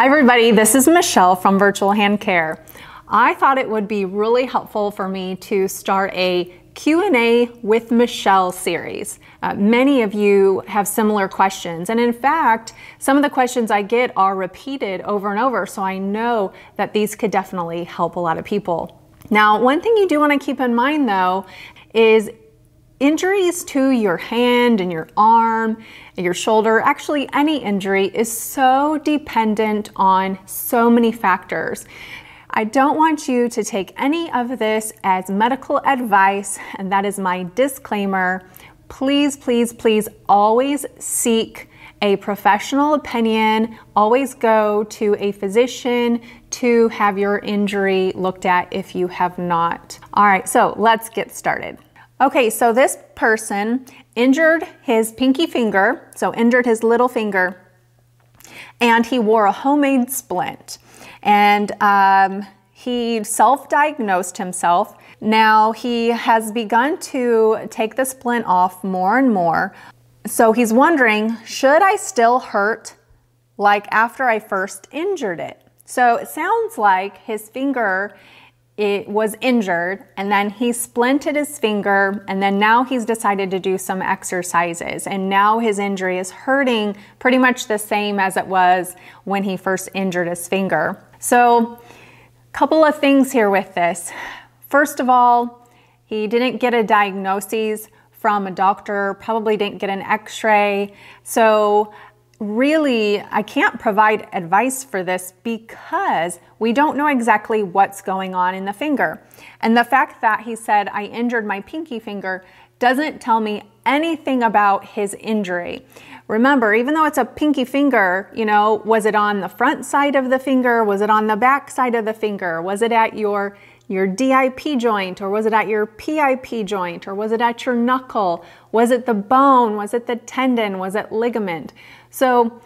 Hi everybody, this is Michelle from Virtual Hand Care. I thought it would be really helpful for me to start a Q&A with Michelle series. Uh, many of you have similar questions and in fact some of the questions I get are repeated over and over so I know that these could definitely help a lot of people. Now one thing you do want to keep in mind though is Injuries to your hand and your arm, your shoulder, actually any injury is so dependent on so many factors. I don't want you to take any of this as medical advice, and that is my disclaimer. Please, please, please always seek a professional opinion. Always go to a physician to have your injury looked at if you have not. All right, so let's get started. Okay, so this person injured his pinky finger, so injured his little finger, and he wore a homemade splint. And um, he self-diagnosed himself. Now he has begun to take the splint off more and more. So he's wondering, should I still hurt like after I first injured it? So it sounds like his finger it was injured and then he splinted his finger and then now he's decided to do some exercises and now his injury is hurting pretty much the same as it was when he first injured his finger. So a couple of things here with this. First of all, he didn't get a diagnosis from a doctor, probably didn't get an x-ray. So really, I can't provide advice for this because we don't know exactly what's going on in the finger. And the fact that he said, I injured my pinky finger doesn't tell me anything about his injury. Remember, even though it's a pinky finger, you know, was it on the front side of the finger? Was it on the back side of the finger? Was it at your your DIP joint or was it at your PIP joint or was it at your knuckle? Was it the bone? Was it the tendon? Was it ligament? So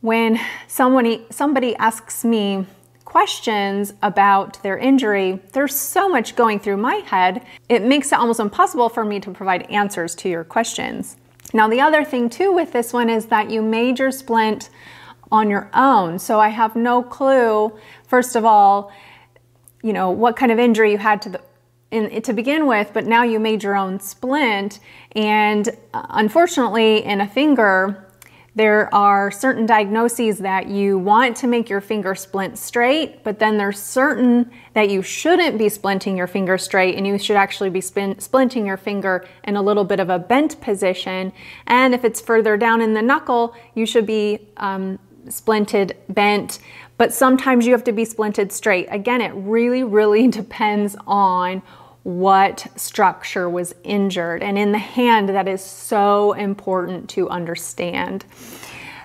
when somebody, somebody asks me questions about their injury, there's so much going through my head, it makes it almost impossible for me to provide answers to your questions. Now the other thing too with this one is that you made your splint on your own. So I have no clue, first of all, you know, what kind of injury you had to the in, to begin with, but now you made your own splint. And uh, unfortunately, in a finger, there are certain diagnoses that you want to make your finger splint straight, but then there's certain that you shouldn't be splinting your finger straight and you should actually be splinting your finger in a little bit of a bent position. And if it's further down in the knuckle, you should be um, splinted, bent, but sometimes you have to be splinted straight. Again, it really, really depends on what structure was injured. And in the hand, that is so important to understand.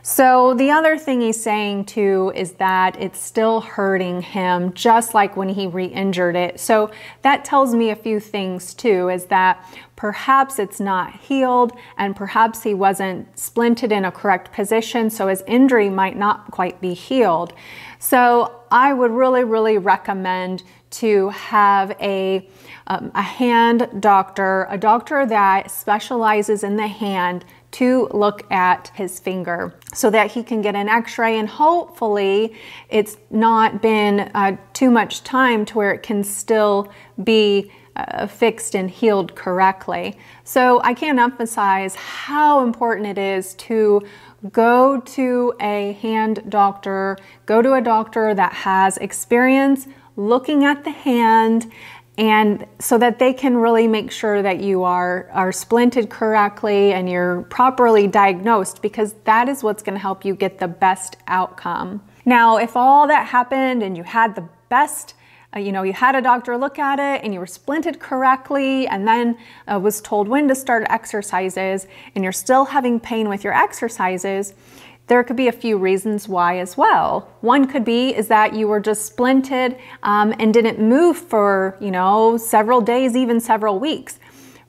So the other thing he's saying too is that it's still hurting him just like when he re-injured it. So that tells me a few things too, is that perhaps it's not healed and perhaps he wasn't splinted in a correct position so his injury might not quite be healed. So I would really, really recommend to have a, um, a hand doctor, a doctor that specializes in the hand to look at his finger so that he can get an x-ray and hopefully it's not been uh, too much time to where it can still be uh, fixed and healed correctly. So I can't emphasize how important it is to go to a hand doctor, go to a doctor that has experience looking at the hand and so that they can really make sure that you are, are splinted correctly and you're properly diagnosed because that is what's going to help you get the best outcome. Now, if all that happened and you had the best uh, you know, you had a doctor look at it and you were splinted correctly and then uh, was told when to start exercises and you're still having pain with your exercises, there could be a few reasons why as well. One could be is that you were just splinted um, and didn't move for, you know, several days, even several weeks.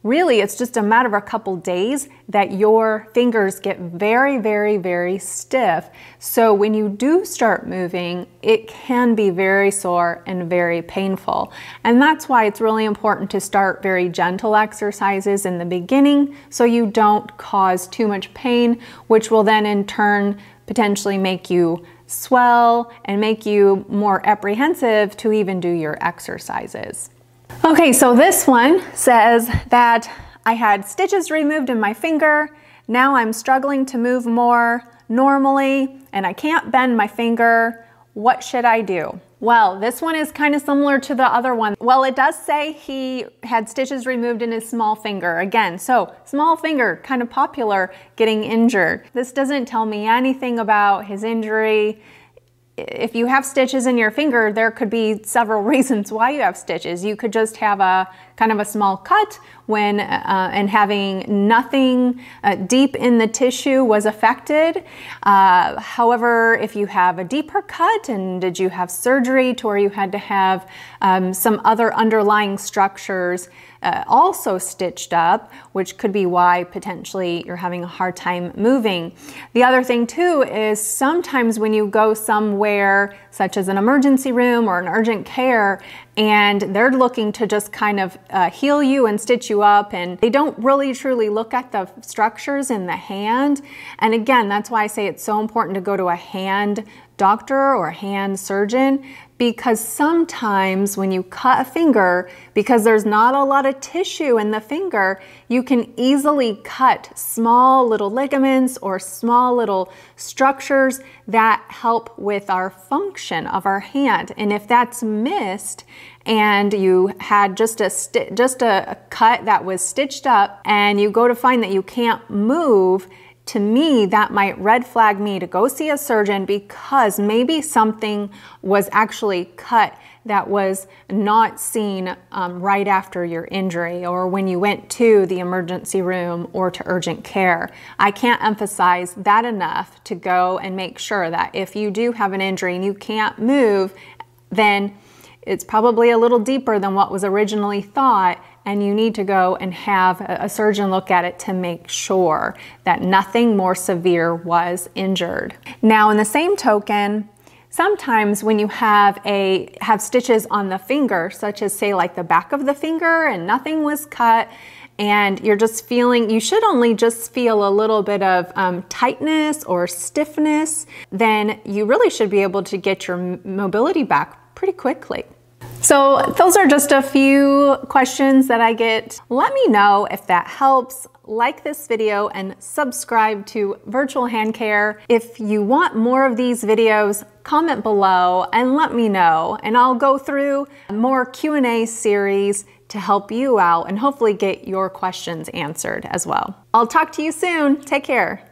Really, it's just a matter of a couple days that your fingers get very, very, very stiff. So when you do start moving, it can be very sore and very painful. And that's why it's really important to start very gentle exercises in the beginning so you don't cause too much pain, which will then in turn potentially make you swell and make you more apprehensive to even do your exercises. Okay, so this one says that I had stitches removed in my finger. Now I'm struggling to move more normally and I can't bend my finger. What should I do? Well, this one is kind of similar to the other one. Well, it does say he had stitches removed in his small finger. Again, so small finger, kind of popular, getting injured. This doesn't tell me anything about his injury if you have stitches in your finger, there could be several reasons why you have stitches. You could just have a kind of a small cut when uh, and having nothing uh, deep in the tissue was affected. Uh, however, if you have a deeper cut and did you have surgery to where you had to have um, some other underlying structures uh, also stitched up, which could be why potentially you're having a hard time moving. The other thing too is sometimes when you go somewhere such as an emergency room or an urgent care and they're looking to just kind of uh, heal you and stitch you up and they don't really truly look at the structures in the hand and again that's why I say it's so important to go to a hand doctor or hand surgeon because sometimes when you cut a finger, because there's not a lot of tissue in the finger, you can easily cut small little ligaments or small little structures that help with our function of our hand. And if that's missed, and you had just a just a cut that was stitched up and you go to find that you can't move to me, that might red flag me to go see a surgeon because maybe something was actually cut that was not seen um, right after your injury or when you went to the emergency room or to urgent care. I can't emphasize that enough to go and make sure that if you do have an injury and you can't move, then it's probably a little deeper than what was originally thought and you need to go and have a surgeon look at it to make sure that nothing more severe was injured. Now, in the same token, sometimes when you have a have stitches on the finger, such as say like the back of the finger and nothing was cut, and you're just feeling, you should only just feel a little bit of um, tightness or stiffness, then you really should be able to get your mobility back pretty quickly. So those are just a few questions that I get. Let me know if that helps. Like this video and subscribe to Virtual Hand Care. If you want more of these videos, comment below and let me know and I'll go through more Q&A series to help you out and hopefully get your questions answered as well. I'll talk to you soon. Take care.